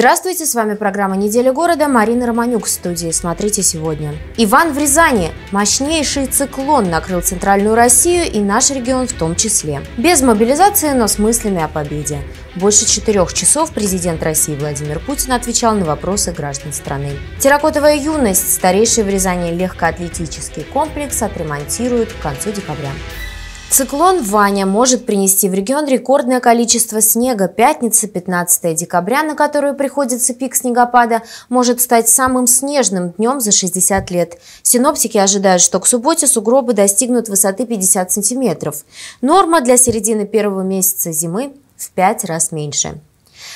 Здравствуйте, с вами программа «Неделя города». Марина Романюк в студии. Смотрите сегодня. Иван в Рязани. Мощнейший циклон накрыл центральную Россию и наш регион в том числе. Без мобилизации, но с мыслями о победе. Больше четырех часов президент России Владимир Путин отвечал на вопросы граждан страны. Терракотовая юность, старейший в Рязани легкоатлетический комплекс, отремонтируют к концу декабря. Циклон Ваня может принести в регион рекордное количество снега. Пятница, 15 декабря, на которую приходится пик снегопада, может стать самым снежным днем за 60 лет. Синоптики ожидают, что к субботе сугробы достигнут высоты 50 сантиметров. Норма для середины первого месяца зимы в 5 раз меньше.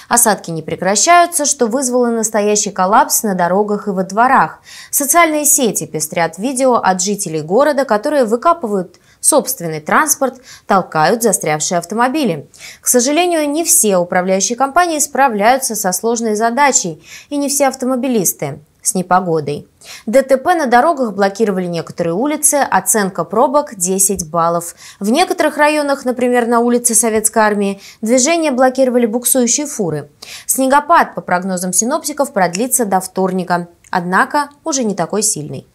Осадки не прекращаются, что вызвало настоящий коллапс на дорогах и во дворах. Социальные сети пестрят видео от жителей города, которые выкапывают собственный транспорт, толкают застрявшие автомобили. К сожалению, не все управляющие компании справляются со сложной задачей, и не все автомобилисты с непогодой. ДТП на дорогах блокировали некоторые улицы, оценка пробок 10 баллов. В некоторых районах, например, на улице Советской Армии, движение блокировали буксующие фуры. Снегопад, по прогнозам синоптиков, продлится до вторника, однако уже не такой сильный.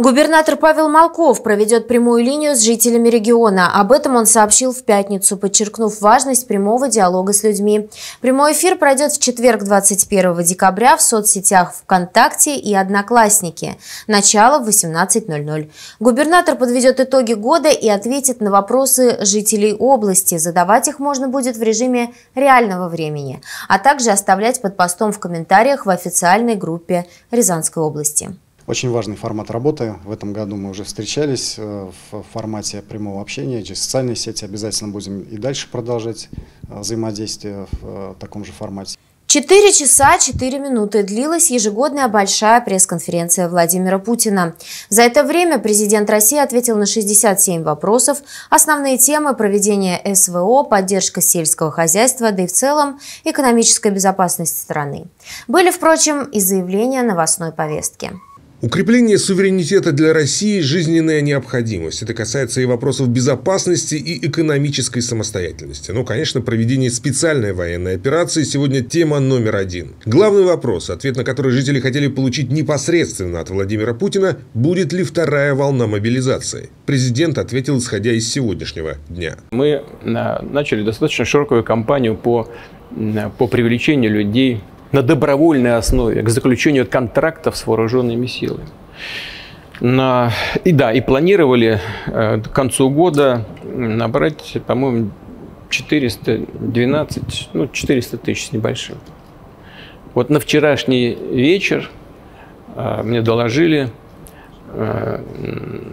Губернатор Павел Малков проведет прямую линию с жителями региона. Об этом он сообщил в пятницу, подчеркнув важность прямого диалога с людьми. Прямой эфир пройдет в четверг 21 декабря в соцсетях ВКонтакте и Одноклассники. Начало в 18.00. Губернатор подведет итоги года и ответит на вопросы жителей области. Задавать их можно будет в режиме реального времени, а также оставлять под постом в комментариях в официальной группе Рязанской области. Очень важный формат работы. В этом году мы уже встречались э, в формате прямого общения. Через социальные сети обязательно будем и дальше продолжать э, взаимодействие в э, таком же формате. Четыре часа четыре минуты длилась ежегодная большая пресс-конференция Владимира Путина. За это время президент России ответил на 67 вопросов. Основные темы – проведения СВО, поддержка сельского хозяйства, да и в целом экономическая безопасность страны. Были, впрочем, и заявления новостной повестки. Укрепление суверенитета для России – жизненная необходимость. Это касается и вопросов безопасности и экономической самостоятельности. Ну, конечно, проведение специальной военной операции сегодня тема номер один. Главный вопрос, ответ на который жители хотели получить непосредственно от Владимира Путина – будет ли вторая волна мобилизации? Президент ответил, исходя из сегодняшнего дня. Мы э, начали достаточно широкую кампанию по, э, по привлечению людей на добровольной основе к заключению контрактов с вооруженными силами. На, и да, и планировали э, к концу года набрать, по-моему, 412, ну, 400 тысяч с небольшим. Вот на вчерашний вечер э, мне доложили, э,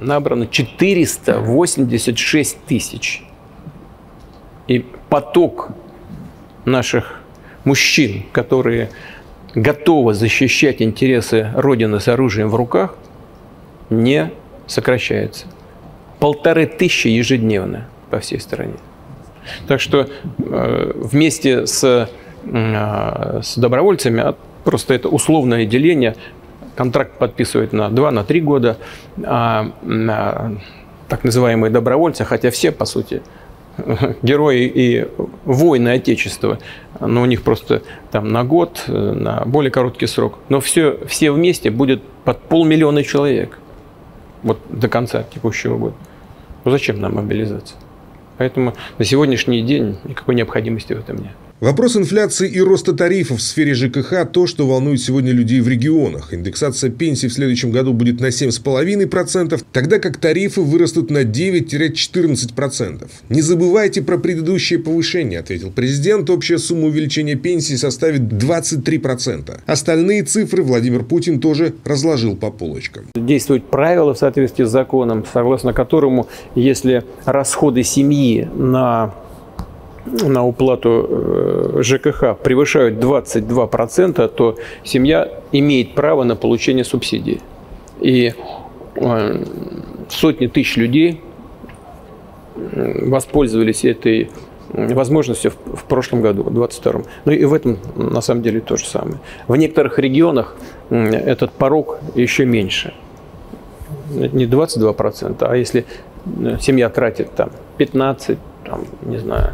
набрано 486 тысяч. И поток наших мужчин, которые готовы защищать интересы Родины с оружием в руках, не сокращается. Полторы тысячи ежедневно по всей стране. Так что э, вместе с, э, с добровольцами, а просто это условное деление, контракт подписывают на 2-3 на три года, а, а так называемые добровольцы, хотя все, по сути, герои и воины Отечества, но у них просто там на год, на более короткий срок. Но все, все вместе будет под полмиллиона человек вот до конца текущего года. Ну зачем нам мобилизация? Поэтому на сегодняшний день никакой необходимости в этом нет. Вопрос инфляции и роста тарифов в сфере ЖКХ – то, что волнует сегодня людей в регионах. Индексация пенсий в следующем году будет на 7,5%, тогда как тарифы вырастут на 9-14%. Не забывайте про предыдущее повышение, ответил президент. Общая сумма увеличения пенсий составит 23%. Остальные цифры Владимир Путин тоже разложил по полочкам. Действуют правила в соответствии с законом, согласно которому, если расходы семьи на на уплату э, ЖКХ превышают 22%, то семья имеет право на получение субсидии. И э, сотни тысяч людей воспользовались этой возможностью в, прошлом году, в 2022. Ну и в этом на самом деле то же самое. В некоторых регионах этот порог еще меньше. Не 22%, а если э, семья тратит там 15, там, не знаю,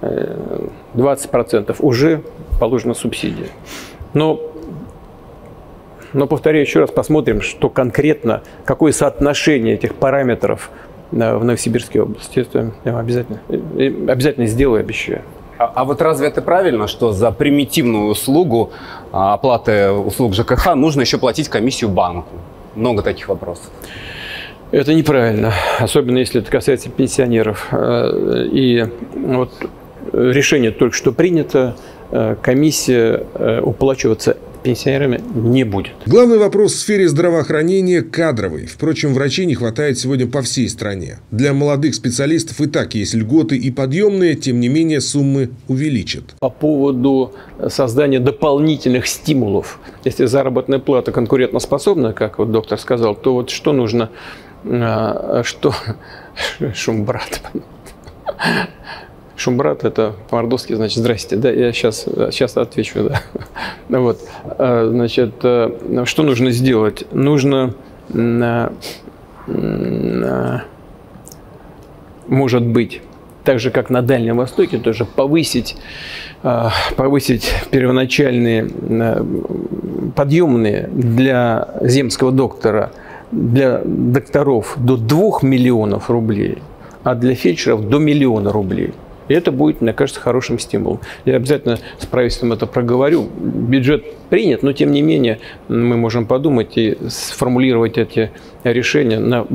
20% уже положена субсидия. Но но, повторяю еще раз, посмотрим, что конкретно, какое соотношение этих параметров э, в Новосибирской области. Это я обязательно, э, обязательно сделаю, обещаю. А, а вот разве это правильно, что за примитивную услугу а, оплаты услуг ЖКХ нужно еще платить комиссию банку? Много таких вопросов. Это неправильно, особенно если это касается пенсионеров. Э, и вот решение только что принято, комиссия уплачиваться пенсионерами не будет. Главный вопрос в сфере здравоохранения – кадровый. Впрочем, врачей не хватает сегодня по всей стране. Для молодых специалистов и так есть льготы и подъемные, тем не менее суммы увеличат. По поводу создания дополнительных стимулов. Если заработная плата конкурентоспособна, как вот доктор сказал, то вот что нужно, а, что шум брат Шумбрат – это по-мордовски, значит, здрасте. Да, я сейчас, сейчас отвечу, да. Вот, а, значит, э, что нужно сделать? Нужно, может быть, так же, как на Дальнем Востоке, тоже повысить, повысить первоначальные подъемные для земского доктора, для докторов до 2 миллионов рублей, а для фельдшеров до миллиона рублей – и это будет, мне кажется, хорошим стимулом. Я обязательно с правительством это проговорю. Бюджет принят, но тем не менее мы можем подумать и сформулировать эти решения на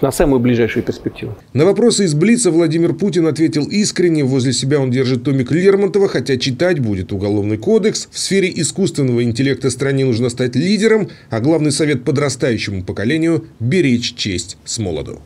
на самую ближайшую перспективу. На вопросы из Блица Владимир Путин ответил искренне. Возле себя он держит томик Лермонтова, хотя читать будет Уголовный кодекс. В сфере искусственного интеллекта стране нужно стать лидером, а главный совет подрастающему поколению – беречь честь с молоду.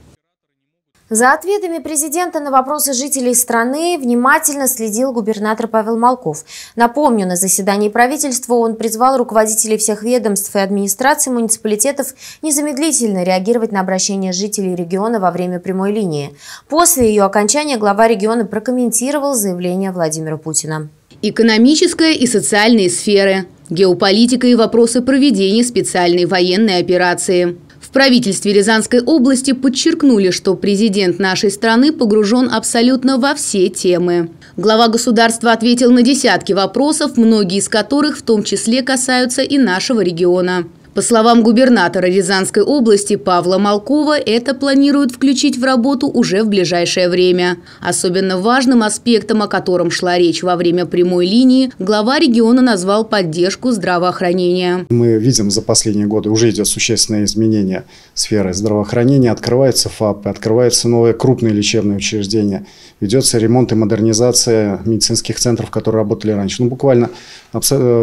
За ответами президента на вопросы жителей страны внимательно следил губернатор Павел Малков. Напомню, на заседании правительства он призвал руководителей всех ведомств и администраций муниципалитетов незамедлительно реагировать на обращения жителей региона во время прямой линии. После ее окончания глава региона прокомментировал заявление Владимира Путина. Экономическая и социальные сферы, геополитика и вопросы проведения специальной военной операции – в правительстве Рязанской области подчеркнули, что президент нашей страны погружен абсолютно во все темы. Глава государства ответил на десятки вопросов, многие из которых в том числе касаются и нашего региона. По словам губернатора Рязанской области Павла Малкова, это планируют включить в работу уже в ближайшее время. Особенно важным аспектом, о котором шла речь во время прямой линии, глава региона назвал поддержку здравоохранения. Мы видим за последние годы уже идет существенное изменение сферы здравоохранения. Открываются ФАПы, открываются новые крупные лечебные учреждения. Ведется ремонт и модернизация медицинских центров, которые работали раньше. Ну, буквально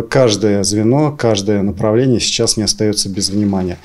каждое звено, каждое направление сейчас не остается без внимания.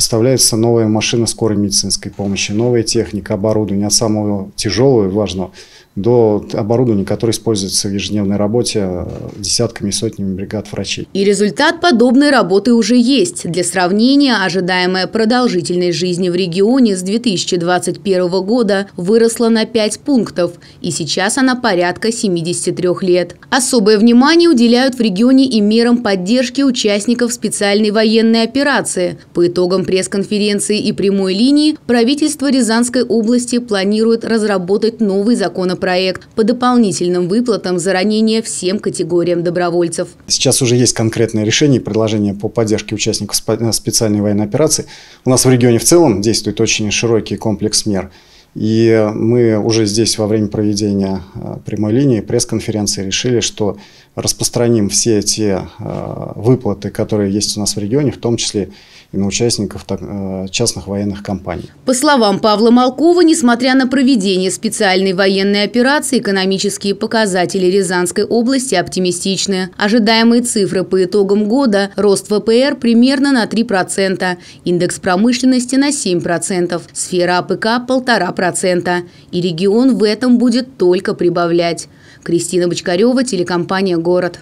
Поставляется новая машина скорой медицинской помощи, новая техника, оборудование от самого тяжелого и важного до оборудования, которое используется в ежедневной работе э, десятками и сотнями бригад врачей. И результат подобной работы уже есть. Для сравнения, ожидаемая продолжительность жизни в регионе с 2021 года выросла на 5 пунктов, и сейчас она порядка 73 лет. Особое внимание уделяют в регионе и мерам поддержки участников специальной военной операции. По итогам пресс-конференции и прямой линии правительство Рязанской области планирует разработать новый законопроект проект по дополнительным выплатам за ранения всем категориям добровольцев. Сейчас уже есть конкретные решения и предложения по поддержке участников э, специальной военной операции. У нас в регионе в целом действует очень широкий комплекс мер. И мы уже здесь во время проведения э, прямой линии пресс-конференции решили, что распространим все те э, выплаты, которые есть у нас в регионе, в том числе и на участников э, частных военных компаний. По словам Павла Малкова, несмотря на проведение специальной военной операции, экономические показатели Рязанской области оптимистичны. Ожидаемые цифры по итогам года – рост ВРП примерно на 3%, индекс промышленности на 7%, сфера АПК – 1,5%. И регион в этом будет только прибавлять. Кристина Бочкарева, телекомпания «Город»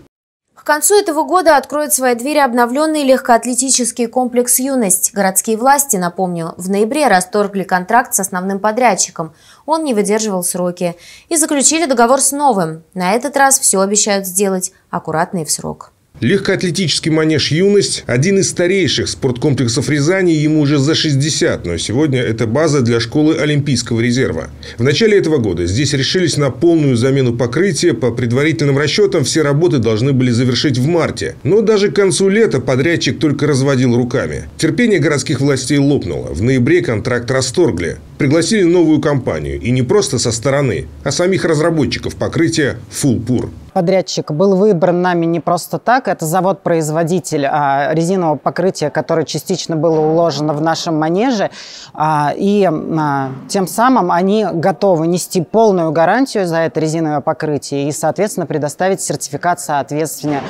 концу этого года откроет свои двери обновленный легкоатлетический комплекс «Юность». Городские власти, напомню, в ноябре расторгли контракт с основным подрядчиком. Он не выдерживал сроки. И заключили договор с новым. На этот раз все обещают сделать аккуратно и в срок. Легкоатлетический манеж «Юность» – один из старейших спорткомплексов Рязани, ему уже за 60, но сегодня это база для школы Олимпийского резерва. В начале этого года здесь решились на полную замену покрытия. По предварительным расчетам все работы должны были завершить в марте. Но даже к концу лета подрядчик только разводил руками. Терпение городских властей лопнуло. В ноябре контракт расторгли. Пригласили новую компанию. И не просто со стороны, а самих разработчиков покрытия «Фулпур» подрядчик был выбран нами не просто так. Это завод-производитель а, резинового покрытия, которое частично было уложено в нашем манеже. А, и а, тем самым они готовы нести полную гарантию за это резиновое покрытие и, соответственно, предоставить сертификат соответствия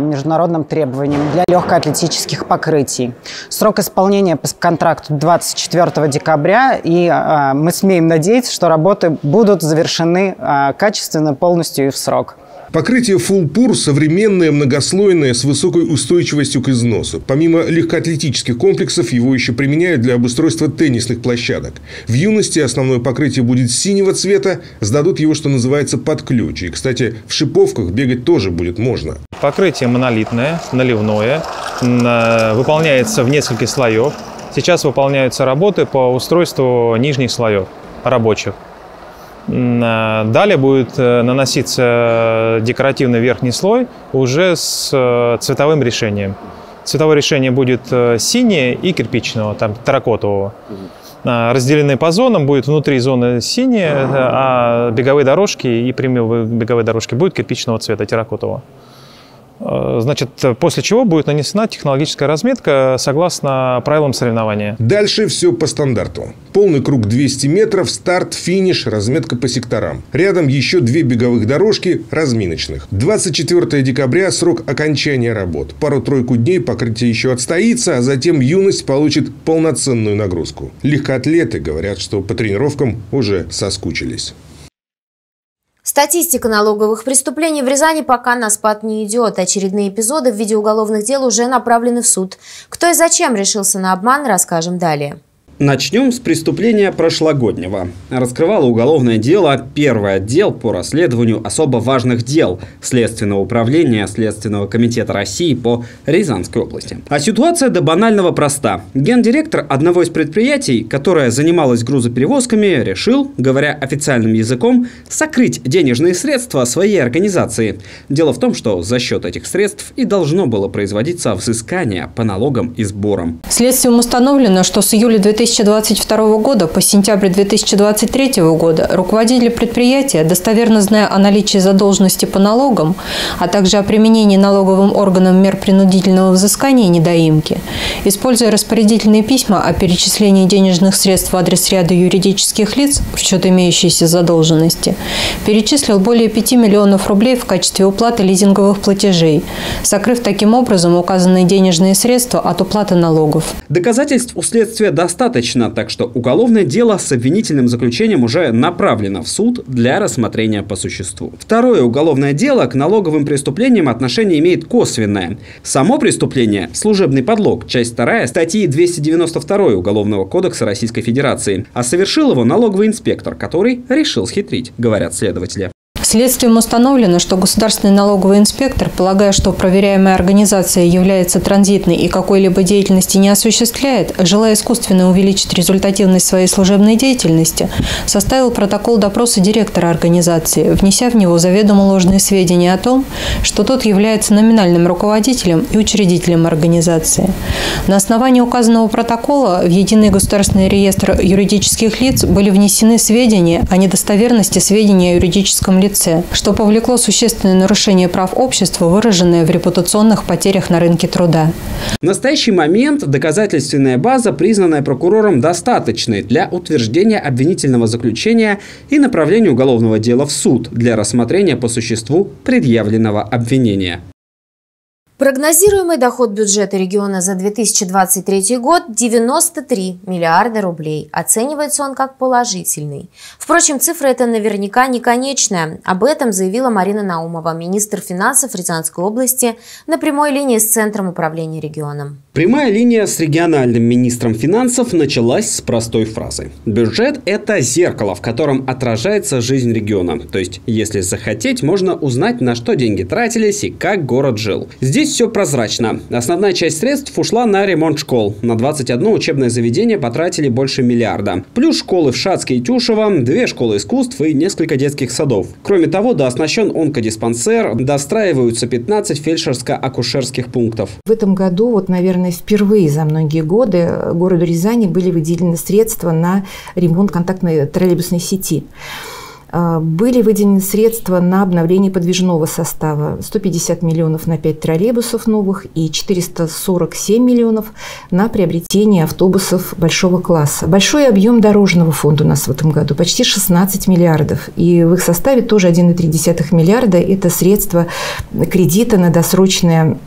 международным требованиям для легкоатлетических покрытий. Срок исполнения по контракту 24 декабря, и мы смеем надеяться, что работы будут завершены качественно, полностью и в срок. Покрытие Pur современное, многослойное, с высокой устойчивостью к износу. Помимо легкоатлетических комплексов, его еще применяют для обустройства теннисных площадок. В юности основное покрытие будет синего цвета, сдадут его, что называется, под ключ. И, кстати, в шиповках бегать тоже будет можно. Покрытие монолитное, наливное, выполняется в несколько слоев. Сейчас выполняются работы по устройству нижних слоев рабочих. Э, далее будет э, наноситься декоративный верхний слой уже с э, цветовым решением. Цветовое решение будет синее и кирпичного, там, терракотового. Разделены по зонам, будет внутри зоны синие, а беговые дорожки и прямые беговые дорожки будут кирпичного цвета, терракотового. Э, значит, после чего будет нанесена технологическая разметка согласно правилам соревнования. Дальше все по стандарту. Полный круг 200 метров, старт, финиш, разметка по секторам. Рядом еще две беговых дорожки разминочных. 24 декабря срок окончания работ. Пару-тройку дней покрытие еще отстоится, а затем юность получит полноценную нагрузку. Легкоатлеты говорят, что по тренировкам уже соскучились. Статистика налоговых преступлений в Рязани пока на спад не идет. Очередные эпизоды в виде уголовных дел уже направлены в суд. Кто и зачем решился на обман, расскажем далее. Начнем с преступления прошлогоднего. Раскрывало уголовное дело первый отдел по расследованию особо важных дел Следственного управления Следственного комитета России по Рязанской области. А ситуация до банального проста. Гендиректор одного из предприятий, которое занималось грузоперевозками, решил, говоря официальным языком, сокрыть денежные средства своей организации. Дело в том, что за счет этих средств и должно было производиться взыскание по налогам и сборам. Следствием установлено, что с июля 2000 2022 года по сентябрь 2023 года руководители предприятия, достоверно зная о наличии задолженности по налогам, а также о применении налоговым органам мер принудительного взыскания недоимки, используя распорядительные письма о перечислении денежных средств в адрес ряда юридических лиц в счет имеющейся задолженности, перечислил более 5 миллионов рублей в качестве уплаты лизинговых платежей, сокрыв таким образом указанные денежные средства от уплаты налогов. Доказательств у следствия достаточно достаточно, так что уголовное дело с обвинительным заключением уже направлено в суд для рассмотрения по существу. Второе уголовное дело к налоговым преступлениям отношение имеет косвенное. Само преступление – служебный подлог, часть 2 статьи 292 Уголовного кодекса Российской Федерации, а совершил его налоговый инспектор, который решил схитрить, говорят следователи. Следствием установлено, что государственный налоговый инспектор, полагая, что проверяемая организация является транзитной и какой-либо деятельности не осуществляет, желая искусственно увеличить результативность своей служебной деятельности, составил протокол допроса директора организации, внеся в него заведомо ложные сведения о том, что тот является номинальным руководителем и учредителем организации. На основании указанного протокола в Единый государственный реестр юридических лиц были внесены сведения о недостоверности сведений о юридическом лице лице, что повлекло существенное нарушение прав общества, выраженное в репутационных потерях на рынке труда. В настоящий момент доказательственная база, признанная прокурором достаточной для утверждения обвинительного заключения и направления уголовного дела в суд для рассмотрения по существу предъявленного обвинения. Прогнозируемый доход бюджета региона за 2023 год 93 миллиарда рублей. Оценивается он как положительный. Впрочем, цифра эта наверняка не конечная. Об этом заявила Марина Наумова, министр финансов Рязанской области, на прямой линии с Центром управления регионом. Прямая линия с региональным министром финансов началась с простой фразы. Бюджет – это зеркало, в котором отражается жизнь региона. То есть, если захотеть, можно узнать, на что деньги тратились и как город жил. Здесь все прозрачно. Основная часть средств ушла на ремонт школ. На 21 учебное заведение потратили больше миллиарда. Плюс школы в Шацке и Тюшево, две школы искусств и несколько детских садов. Кроме того, дооснащен онкодиспансер, достраиваются 15 фельдшерско-акушерских пунктов. В этом году, вот, наверное, впервые за многие годы городу Рязани были выделены средства на ремонт контактной троллейбусной сети. А, были выделены средства на обновление подвижного состава. 150 миллионов на 5 троллейбусов новых и 447 миллионов на приобретение автобусов большого класса. Большой объем дорожного фонда у нас в этом году, почти 16 миллиардов. И в их составе тоже 1,3 миллиарда – это средства кредита на досрочное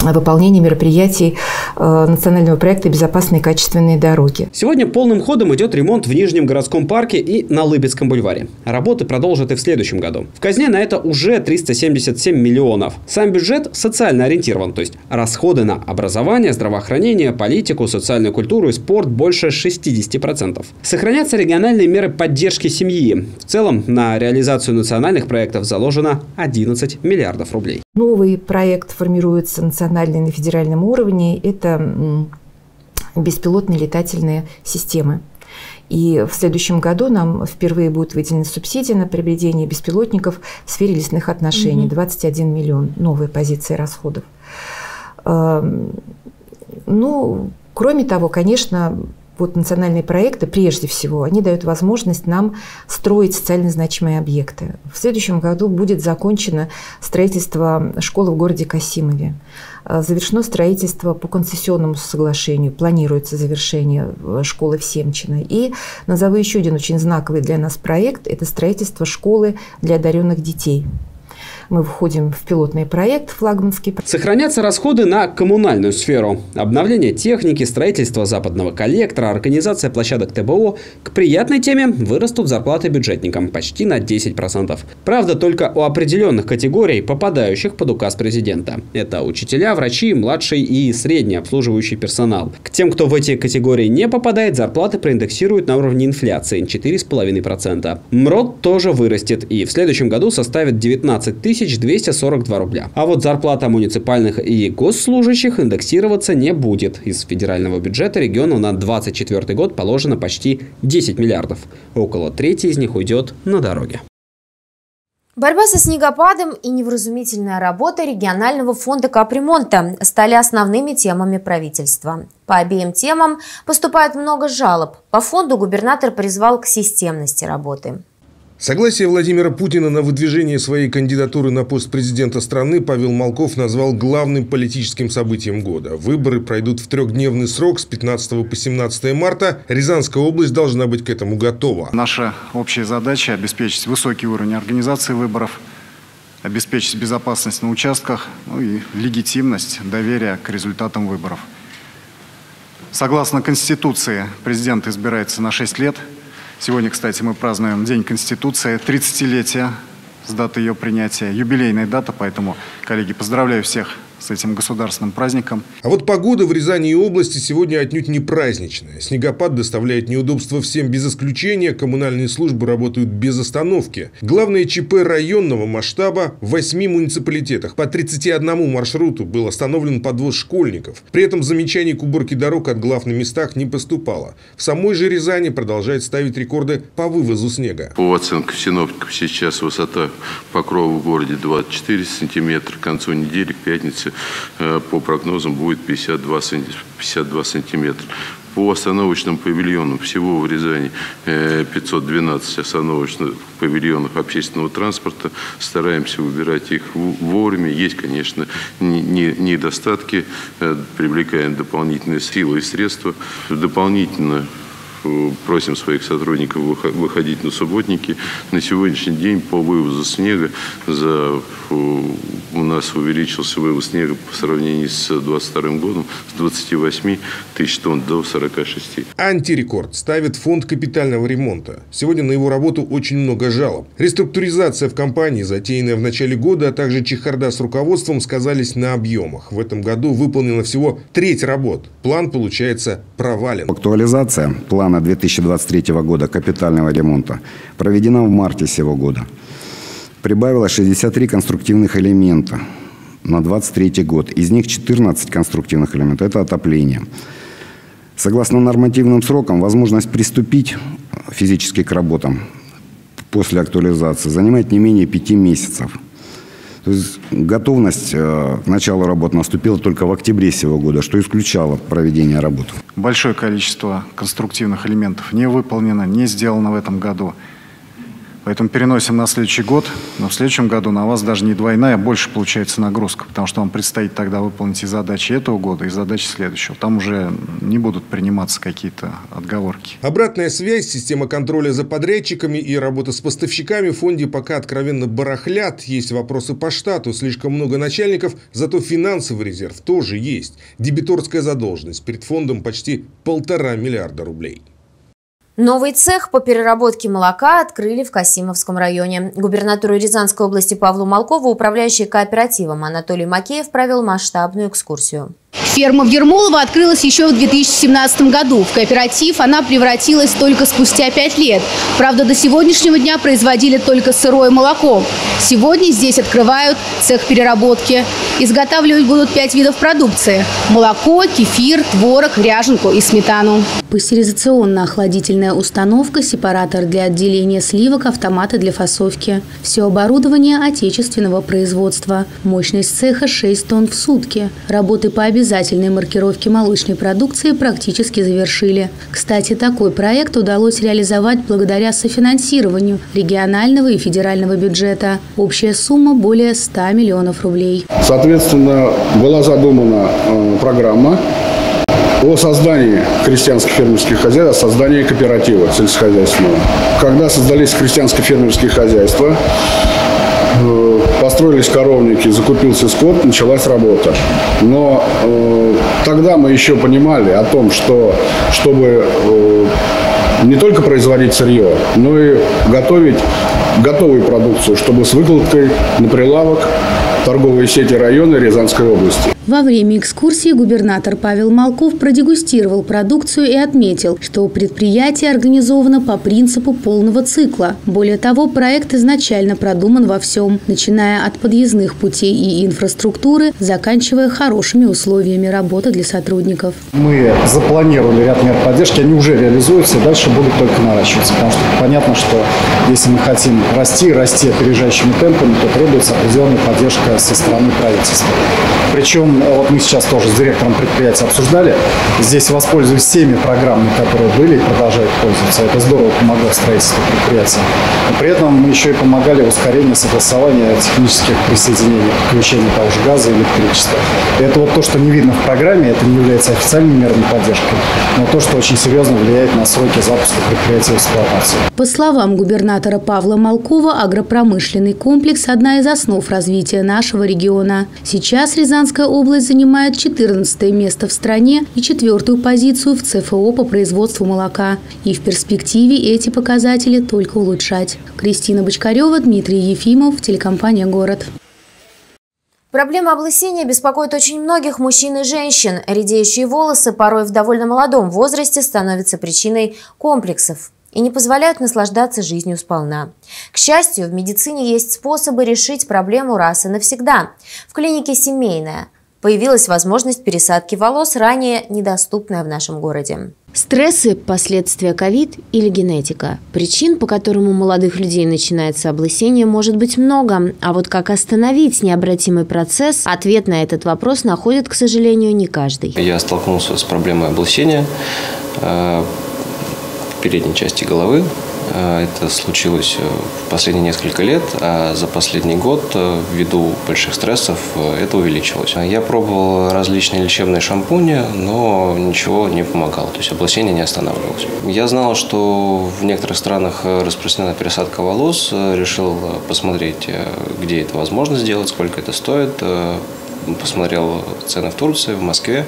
выполнения мероприятий э, национального проекта «Безопасные качественные дороги». Сегодня полным ходом идет ремонт в Нижнем городском парке и на Лыбецком бульваре. Работы продолжат и в следующем году. В казне на это уже 377 миллионов. Сам бюджет социально ориентирован, то есть расходы на образование, здравоохранение, политику, социальную культуру и спорт больше 60%. Сохранятся региональные меры поддержки семьи. В целом на реализацию национальных проектов заложено 11 миллиардов рублей. Новый проект формируется национально и на федеральном уровне. Это беспилотные летательные системы. И в следующем году нам впервые будет выделена субсидия на приобретение беспилотников в сфере лесных отношений. Угу. 21 миллион новые позиции расходов. Эм, ну, кроме того, конечно, вот национальные проекты, прежде всего, они дают возможность нам строить социально значимые объекты. В следующем году будет закончено строительство школы в городе Касимове. Э, завершено строительство по концессионному соглашению, планируется завершение э, школы в Семчино. И назову еще один очень знаковый для нас проект – это строительство школы для одаренных детей мы входим в пилотный проект флагманский. Сохранятся расходы на коммунальную сферу. Обновление техники, строительство западного коллектора, организация площадок ТБО. К приятной теме вырастут зарплаты бюджетникам почти на 10%. Правда, только у определенных категорий, попадающих под указ президента. Это учителя, врачи, младший и средний обслуживающий персонал. К тем, кто в эти категории не попадает, зарплаты проиндексируют на уровне инфляции 4,5%. МРОД тоже вырастет и в следующем году составит 19 тысяч 242 рубля. А вот зарплата муниципальных и госслужащих индексироваться не будет. Из федерального бюджета региону на 2024 год положено почти 10 миллиардов. Около трети из них уйдет на дороги. Борьба со снегопадом и невразумительная работа регионального фонда капремонта стали основными темами правительства. По обеим темам поступает много жалоб. По фонду губернатор призвал к системности работы. Согласие Владимира Путина на выдвижение своей кандидатуры на пост президента страны Павел Малков назвал главным политическим событием года. Выборы пройдут в трехдневный срок с 15 по 17 марта. Рязанская область должна быть к этому готова. Наша общая задача – обеспечить высокий уровень организации выборов, обеспечить безопасность на участках ну и легитимность доверия к результатам выборов. Согласно Конституции, президент избирается на 6 лет – Сегодня, кстати, мы празднуем День Конституции, 30-летие с даты ее принятия, юбилейная дата, поэтому, коллеги, поздравляю всех с этим государственным праздником. А вот погода в Рязани и области сегодня отнюдь не праздничная. Снегопад доставляет неудобства всем без исключения, коммунальные службы работают без остановки. Главное ЧП районного масштаба в 8 муниципалитетах. По 31 маршруту был остановлен подвоз школьников. При этом замечаний к уборке дорог от глав на местах не поступало. В самой же Рязани продолжает ставить рекорды по вывозу снега. По оценкам синоптиков сейчас высота покрова в городе 24 сантиметра. К концу недели, к пятнице области э, по прогнозам будет 52, 52 сантиметра. По остановочным павильонам всего в Рязани 512 э, остановочных павильонов общественного транспорта. Стараемся выбирать их вовремя. Есть, конечно, недостатки. Э, привлекаем дополнительные силы и средства. Дополнительно просим своих сотрудников выходить на субботники. На сегодняшний день по вывозу снега за, у нас увеличился вывоз снега по сравнению с 2022 годом с 28 тысяч тонн до 46. Антирекорд ставит фонд капитального ремонта. Сегодня на его работу очень много жалоб. Реструктуризация в компании, затеянная в начале года, а также чехарда с руководством сказались на объемах. В этом году выполнено всего треть работ. План получается провален. Актуализация плана плана 2023 года капитального ремонта проведена в марте сего года. Прибавилось 63 конструктивных элемента. на 2023 год. Из них 14 конструктивных элементов – это отопление. Согласно нормативным срокам, возможность приступить физически к работам после актуализации занимает не менее пяти месяцев. То есть готовность э, к началу работ наступила только в октябре сего года, что исключало проведение работ. Большое количество конструктивных элементов не выполнено, не сделано в этом году. Поэтому переносим на следующий год, но в следующем году на вас даже не двойная, а больше получается нагрузка, потому что вам предстоит тогда выполнить и задачи этого года, и задачи следующего. Там уже не будут приниматься какие-то отговорки. Обратная связь, система контроля за подрядчиками и работа с поставщиками в фонде пока откровенно барахлят. Есть вопросы по штату, слишком много начальников, зато финансовый резерв тоже есть. Дебиторская задолженность перед фондом почти полтора миллиарда рублей. Новый цех по переработке молока открыли в Касимовском районе. Губернатору Рязанской области Павлу Малкову, управляющий кооперативом Анатолий Макеев, провел масштабную экскурсию. Ферма в Ермолово открылась еще в 2017 году. В кооператив она превратилась только спустя пять лет. Правда, до сегодняшнего дня производили только сырое молоко. Сегодня здесь открывают цех переработки. Изготавливать будут пять видов продукции – молоко, кефир, творог, ряженку и сметану. Пастеризационно-охладительная установка, сепаратор для отделения сливок, автоматы для фасовки. Все оборудование отечественного производства. Мощность цеха 6 тонн в сутки. Работы по обязательной маркировке молочной продукции практически завершили. Кстати, такой проект удалось реализовать благодаря софинансированию регионального и федерального бюджета. Общая сумма более 100 миллионов рублей. Соответственно, была задумана э, программа о создании крестьянских фермерских хозяйств, о создании кооператива сельскохозяйственного. Когда создались крестьянско-фермерские хозяйства, э, построились коровники, закупился скот, началась работа. Но э, тогда мы еще понимали о том, что чтобы э, не только производить сырье, но и готовить готовую продукцию, чтобы с выкладкой на прилавок торговые сети района Рязанской области. Во время экскурсии губернатор Павел Малков продегустировал продукцию и отметил, что предприятие организовано по принципу полного цикла. Более того, проект изначально продуман во всем, начиная от подъездных путей и инфраструктуры, заканчивая хорошими условиями работы для сотрудников. Мы запланировали ряд мер поддержки, они уже реализуются и дальше будут только наращиваться, потому что понятно, что если мы хотим расти, расти опережающими темпами, то требуется определенная поддержка со стороны правительства. Причем вот мы сейчас тоже с директором предприятия обсуждали, здесь воспользуюсь всеми программами, которые были и продолжают пользоваться. Это здорово помогло в строительстве предприятия. Но при этом мы еще и помогали в ускорении согласования технических присоединений, подключения того же газа и электричества. И это вот то, что не видно в программе, это не является официальными мерами поддержки, но то, что очень серьезно влияет на сроки запуска предприятия в эксплуатацию. По словам губернатора Павла Малкова, агропромышленный комплекс – одна из основ развития нашего региона. Сейчас Рязанская область занимает 14 место в стране и четвертую позицию в ЦФО по производству молока. И в перспективе эти показатели только улучшать. Кристина Бочкарева, Дмитрий Ефимов, телекомпания «Город». Проблема облысения беспокоит очень многих мужчин и женщин. Редеющие волосы порой в довольно молодом возрасте становятся причиной комплексов и не позволяют наслаждаться жизнью сполна. К счастью, в медицине есть способы решить проблему раз и навсегда. В клинике «Семейная» Появилась возможность пересадки волос, ранее недоступная в нашем городе. Стрессы – последствия ковид или генетика. Причин, по которым у молодых людей начинается облысение, может быть много. А вот как остановить необратимый процесс, ответ на этот вопрос находит, к сожалению, не каждый. Я столкнулся с проблемой облысения э, передней части головы. Э, это случилось э, в последние несколько лет, а за последний год, э, ввиду больших стрессов, это увеличилось. Я пробовал различные лечебные шампуни, но ничего не помогало, то есть облысение не останавливалось. Я знал, что в некоторых странах распространена пересадка волос, решил посмотреть, где это возможно сделать, сколько это стоит, посмотрел цены в Турции, в Москве.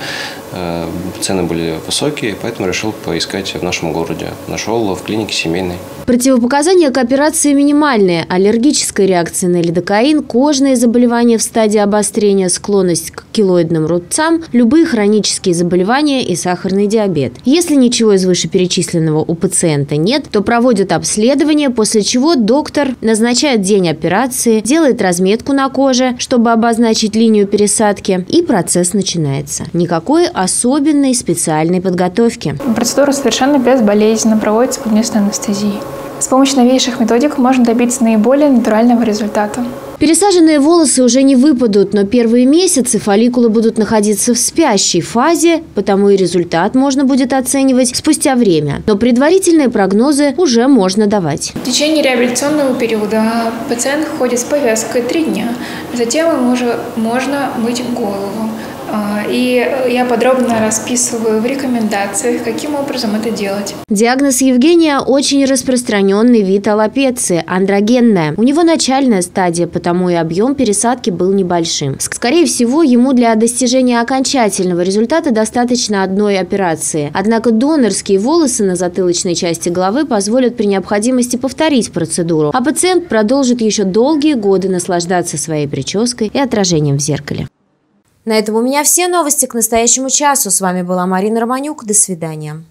Э, цены были высокие, поэтому решил поискать в нашем городе. Нашел в клинике семейной. Противопоказания к операции минимальные. Аллергическая реакция на лидокаин, кожные заболевания в стадии обострения, склонность к килоидным рубцам, любые хронические заболевания и сахарный диабет. Если ничего из вышеперечисленного у пациента нет, то проводят обследование, после чего доктор назначает день операции, делает разметку на коже, чтобы обозначить линию пересадки, и процесс начинается. Никакой особенной специальной подготовки. Процедура совершенно безболезненно проводится под местной анестезией. С помощью новейших методик можно добиться наиболее натурального результата. Пересаженные волосы уже не выпадут, но первые месяцы фолликулы будут находиться в спящей фазе, потому и результат можно будет оценивать спустя время. Но предварительные прогнозы уже можно давать. В течение реабилитационного периода пациент ходит с повязкой три дня. Затем ему уже можно мыть голову. А, и я подробно расписываю в рекомендациях, каким образом это делать. Диагноз Евгения – очень распространенный вид аллопеции – андрогенная. У него начальная стадия, потому и объем пересадки был небольшим. Скорее всего, ему для достижения окончательного результата достаточно одной операции. Однако донорские волосы на затылочной части головы позволят при необходимости повторить процедуру, а пациент продолжит еще долгие годы наслаждаться своей прической и отражением в зеркале. На этом у меня все новости к настоящему часу. С вами была Марина Романюк. До свидания.